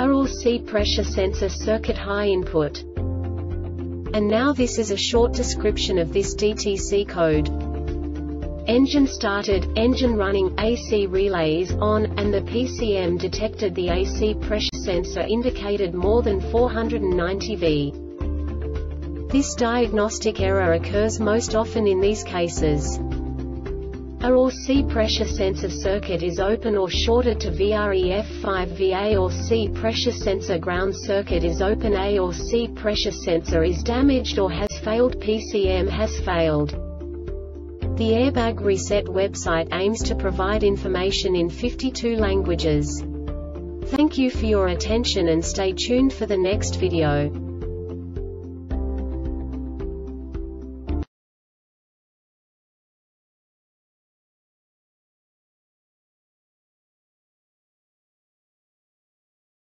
are pressure sensor circuit high input. And now this is a short description of this DTC code. Engine started, engine running, AC relays on, and the PCM detected the AC pressure sensor indicated more than 490 V. This diagnostic error occurs most often in these cases. Or C pressure sensor circuit is open or shorted to VREF5VA or C pressure sensor ground circuit is open A or C pressure sensor is damaged or has failed PCM has failed. The Airbag Reset website aims to provide information in 52 languages. Thank you for your attention and stay tuned for the next video.